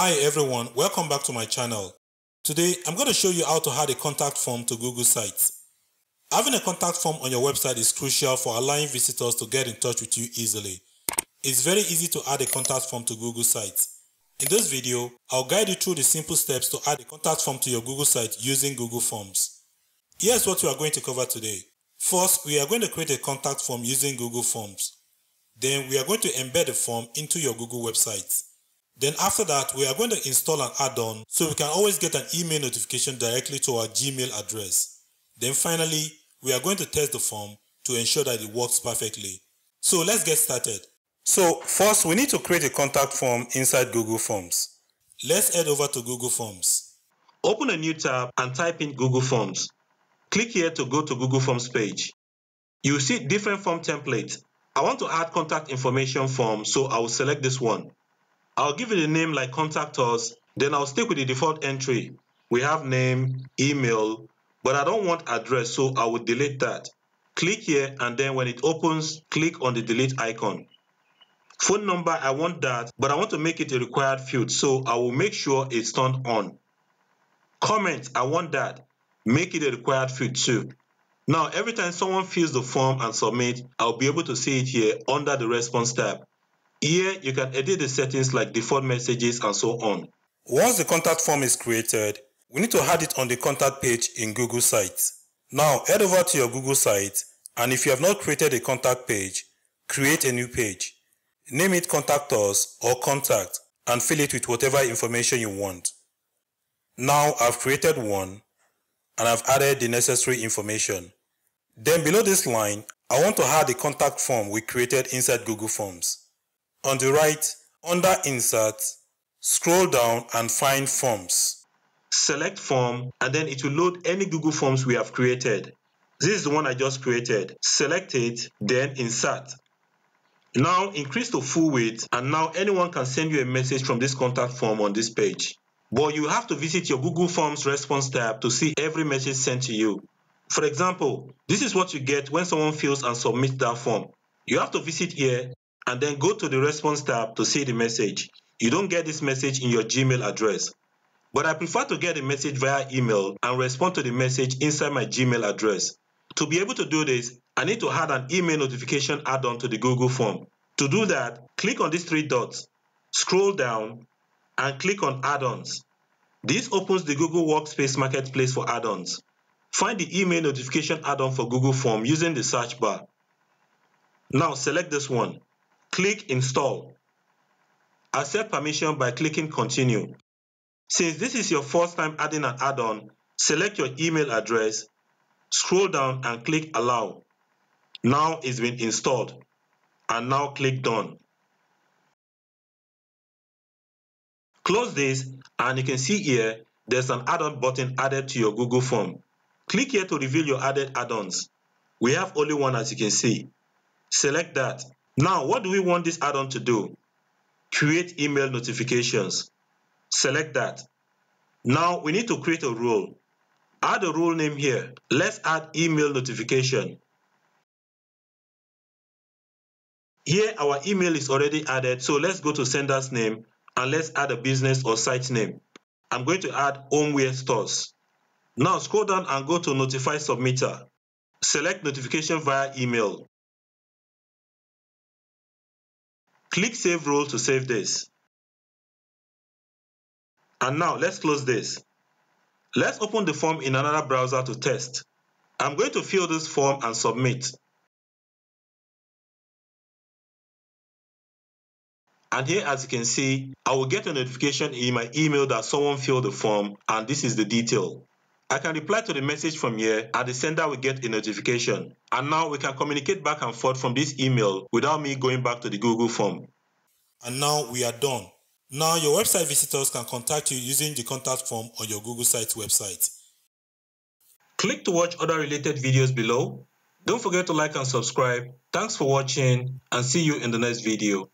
Hi everyone, welcome back to my channel. Today I'm going to show you how to add a contact form to Google Sites. Having a contact form on your website is crucial for allowing visitors to get in touch with you easily. It's very easy to add a contact form to Google Sites. In this video, I'll guide you through the simple steps to add a contact form to your Google site using Google Forms. Here's what we are going to cover today. First, we are going to create a contact form using Google Forms. Then we are going to embed the form into your Google website. Then after that, we are going to install an add-on so we can always get an email notification directly to our Gmail address. Then finally, we are going to test the form to ensure that it works perfectly. So let's get started. So first, we need to create a contact form inside Google Forms. Let's head over to Google Forms. Open a new tab and type in Google Forms. Click here to go to Google Forms page. You will see different form templates. I want to add contact information form, so I will select this one. I'll give it a name like contact us, then I'll stick with the default entry. We have name, email, but I don't want address, so I will delete that. Click here, and then when it opens, click on the delete icon. Phone number, I want that, but I want to make it a required field, so I will make sure it's turned on. Comment, I want that. Make it a required field too. Now, every time someone fills the form and submit, I'll be able to see it here under the response tab. Here, you can edit the settings like default messages and so on. Once the contact form is created, we need to add it on the contact page in Google Sites. Now, head over to your Google site and if you have not created a contact page, create a new page. Name it Contact Us or Contact and fill it with whatever information you want. Now I've created one and I've added the necessary information. Then below this line, I want to add the contact form we created inside Google Forms. On the right, under Insert, scroll down and find Forms. Select Form and then it will load any Google Forms we have created. This is the one I just created. Select it, then Insert. Now increase to full width and now anyone can send you a message from this contact form on this page. But you have to visit your Google Forms response tab to see every message sent to you. For example, this is what you get when someone fills and submits that form. You have to visit here and then go to the response tab to see the message. You don't get this message in your Gmail address. But I prefer to get a message via email and respond to the message inside my Gmail address. To be able to do this, I need to add an email notification add-on to the Google form. To do that, click on these three dots, scroll down, and click on add-ons. This opens the Google Workspace Marketplace for add-ons. Find the email notification add-on for Google Form using the search bar. Now select this one. Click Install. Accept permission by clicking Continue. Since this is your first time adding an add-on, select your email address, scroll down and click Allow. Now it's been installed. And now click Done. Close this and you can see here there's an add-on button added to your Google form. Click here to reveal your added add-ons. We have only one as you can see. Select that. Now what do we want this add-on to do? Create email notifications. Select that. Now we need to create a rule. Add a rule name here. Let's add email notification. Here our email is already added so let's go to sender's name and let's add a business or site name. I'm going to add Homeware Stores. Now scroll down and go to Notify Submitter. Select notification via email. Click Save Rule to save this. And now let's close this. Let's open the form in another browser to test. I'm going to fill this form and submit. And here, as you can see, I will get a notification in my email that someone filled the form and this is the detail. I can reply to the message from here and the sender will get a notification. And now we can communicate back and forth from this email without me going back to the Google form. And now we are done. Now your website visitors can contact you using the contact form on your Google Sites website. Click to watch other related videos below. Don't forget to like and subscribe. Thanks for watching and see you in the next video.